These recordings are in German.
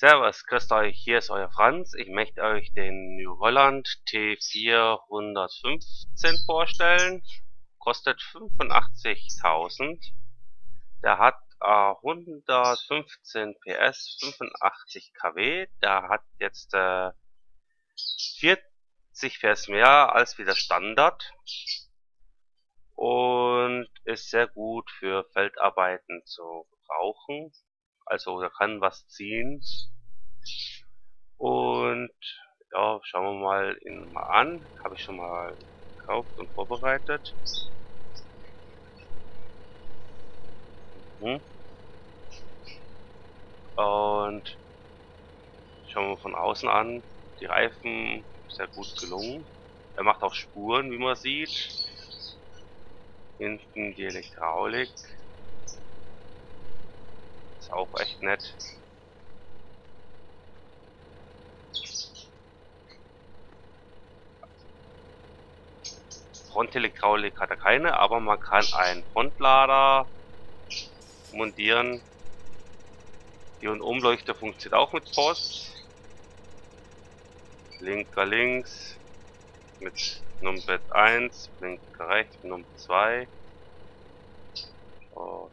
Servus, grüßt euch, hier ist euer Franz. Ich möchte euch den New Holland T415 vorstellen. Kostet 85.000. Der hat äh, 115 PS, 85 kW. Der hat jetzt äh, 40 PS mehr als wie der Standard. Und ist sehr gut für Feldarbeiten zu brauchen. Also er kann was ziehen. Und ja, schauen wir mal ihn mal an. Habe ich schon mal gekauft und vorbereitet. Mhm. Und schauen wir von außen an. Die Reifen sehr gut gelungen. Er macht auch Spuren, wie man sieht. Hinten die Elektronik ist auch echt nett. Frontelektronik hat er keine, aber man kann einen Frontlader montieren. Die und Umleuchter funktioniert auch mit Post. Linker links mit Numpad 1, Blinker rechts, Nummer 2. Oh,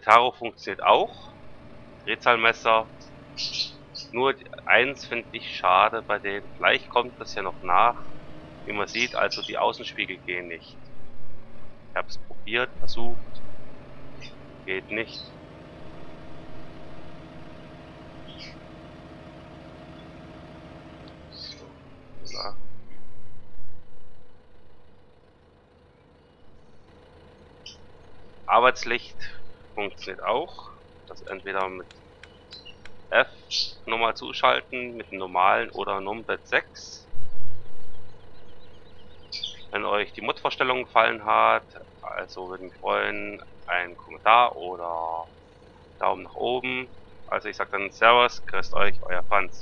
der Taro funktioniert auch. Drehzahlmesser. Nur eins finde ich schade bei denen. Vielleicht kommt das ja noch nach. Wie man sieht, also die Außenspiegel gehen nicht. Ich habe es probiert, versucht. Geht nicht. Arbeitslicht funktioniert auch. Das entweder mit F nochmal zuschalten, mit dem normalen oder Numpad 6. Wenn euch die Mod-Vorstellung gefallen hat, also würde mich freuen, einen Kommentar oder Daumen nach oben. Also ich sage dann Servus, grüßt euch, euer Franz.